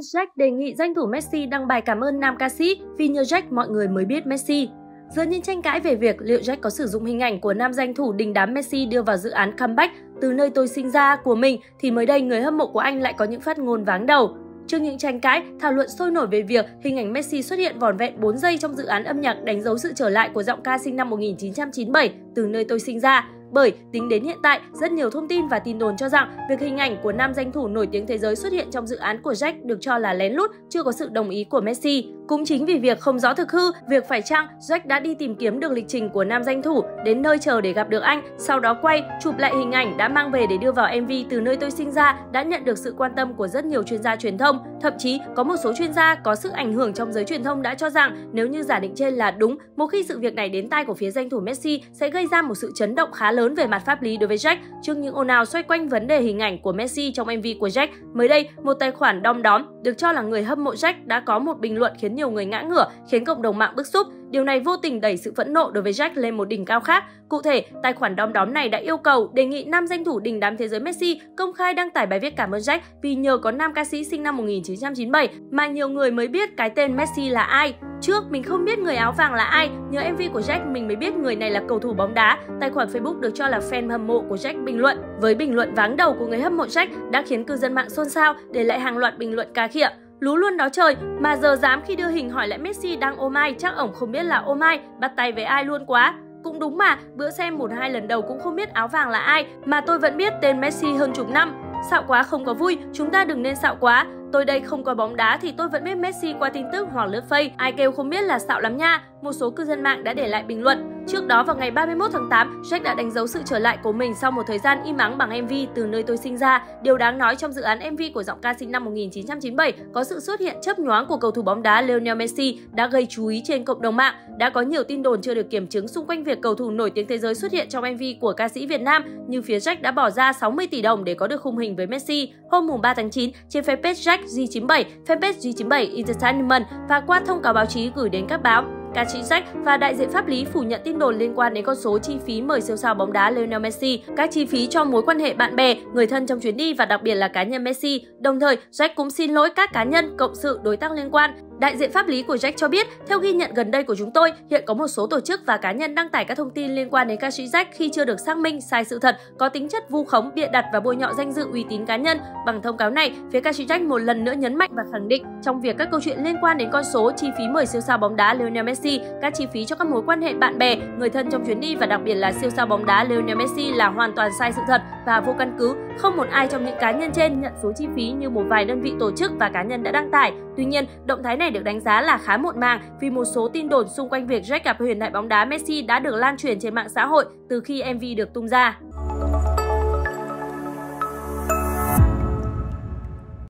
Jack đề nghị danh thủ Messi đăng bài cảm ơn nam ca sĩ vì nhờ Jack mọi người mới biết Messi. Giờ những tranh cãi về việc liệu Jack có sử dụng hình ảnh của nam danh thủ đình đám Messi đưa vào dự án comeback từ nơi tôi sinh ra của mình thì mới đây người hâm mộ của anh lại có những phát ngôn váng đầu. Trước những tranh cãi, thảo luận sôi nổi về việc hình ảnh Messi xuất hiện vỏn vẹn 4 giây trong dự án âm nhạc đánh dấu sự trở lại của giọng ca sinh năm 1997 từ nơi tôi sinh ra, bởi tính đến hiện tại, rất nhiều thông tin và tin đồn cho rằng việc hình ảnh của nam danh thủ nổi tiếng thế giới xuất hiện trong dự án của Jack được cho là lén lút, chưa có sự đồng ý của Messi. Cũng chính vì việc không rõ thực hư, việc phải chăng Jack đã đi tìm kiếm được lịch trình của nam danh thủ, đến nơi chờ để gặp được anh, sau đó quay, chụp lại hình ảnh đã mang về để đưa vào MV từ nơi tôi sinh ra đã nhận được sự quan tâm của rất nhiều chuyên gia truyền thông. Thậm chí, có một số chuyên gia có sức ảnh hưởng trong giới truyền thông đã cho rằng nếu như giả định trên là đúng, một khi sự việc này đến tai của phía danh thủ Messi sẽ gây ra một sự chấn động khá lớn về mặt pháp lý đối với Jack trước những ồn ào xoay quanh vấn đề hình ảnh của Messi trong MV của Jack. Mới đây, một tài khoản đom đóm được cho là người hâm mộ Jack đã có một bình luận khiến nhiều người ngã ngửa, khiến cộng đồng mạng bức xúc. Điều này vô tình đẩy sự phẫn nộ đối với Jack lên một đỉnh cao khác. Cụ thể, tài khoản đom đóm này đã yêu cầu đề nghị nam danh thủ đình đám thế giới Messi công khai đăng tải bài viết cảm ơn Jack vì nhờ có nam ca sĩ sinh năm 1997 mà nhiều người mới biết cái tên Messi là ai. Trước mình không biết người áo vàng là ai, nhờ MV của Jack mình mới biết người này là cầu thủ bóng đá. Tài khoản Facebook được cho là fan hâm mộ của Jack bình luận. Với bình luận váng đầu của người hâm mộ Jack đã khiến cư dân mạng xôn xao để lại hàng loạt bình luận ca khịa. Lú luôn đó trời, mà giờ dám khi đưa hình hỏi lại Messi đang ôm ai, chắc ổng không biết là ôm ai, bắt tay với ai luôn quá. Cũng đúng mà, bữa xem một hai lần đầu cũng không biết áo vàng là ai, mà tôi vẫn biết tên Messi hơn chục năm. Xạo quá không có vui, chúng ta đừng nên xạo quá. Tôi đây không có bóng đá thì tôi vẫn biết Messi qua tin tức hoặc lướt face. Ai kêu không biết là xạo lắm nha. Một số cư dân mạng đã để lại bình luận. Trước đó vào ngày 31 tháng 8, Jack đã đánh dấu sự trở lại của mình sau một thời gian im ắng bằng MV từ nơi tôi sinh ra. Điều đáng nói trong dự án MV của giọng ca sinh năm 1997 có sự xuất hiện chớp nhoáng của cầu thủ bóng đá Lionel Messi đã gây chú ý trên cộng đồng mạng. Đã có nhiều tin đồn chưa được kiểm chứng xung quanh việc cầu thủ nổi tiếng thế giới xuất hiện trong MV của ca sĩ Việt Nam, như phía Jack đã bỏ ra 60 tỷ đồng để có được khung hình với Messi. Hôm mùng 3 tháng 9, trên fanpage Jack G97, fanpage G97 Entertainment và qua thông cáo báo chí gửi đến các báo, Cả chính Jack và đại diện pháp lý phủ nhận tin đồn liên quan đến con số chi phí mời siêu sao bóng đá Lionel Messi, các chi phí cho mối quan hệ bạn bè, người thân trong chuyến đi và đặc biệt là cá nhân Messi. Đồng thời, Jack cũng xin lỗi các cá nhân, cộng sự, đối tác liên quan Đại diện pháp lý của Jack cho biết, theo ghi nhận gần đây của chúng tôi, hiện có một số tổ chức và cá nhân đăng tải các thông tin liên quan đến ca sĩ Jack khi chưa được xác minh sai sự thật, có tính chất vu khống, bịa đặt và bôi nhọ danh dự uy tín cá nhân. Bằng thông cáo này, phía ca sĩ Jack một lần nữa nhấn mạnh và khẳng định trong việc các câu chuyện liên quan đến con số chi phí mời siêu sao bóng đá Lionel Messi, các chi phí cho các mối quan hệ bạn bè, người thân trong chuyến đi và đặc biệt là siêu sao bóng đá Lionel Messi là hoàn toàn sai sự thật và vô căn cứ. Không một ai trong những cá nhân trên nhận số chi phí như một vài đơn vị tổ chức và cá nhân đã đăng tải. Tuy nhiên, động thái này được đánh giá là khá muộn màng vì một số tin đồn xung quanh việc Jack gặp huyền thoại bóng đá Messi đã được lan truyền trên mạng xã hội từ khi MV được tung ra.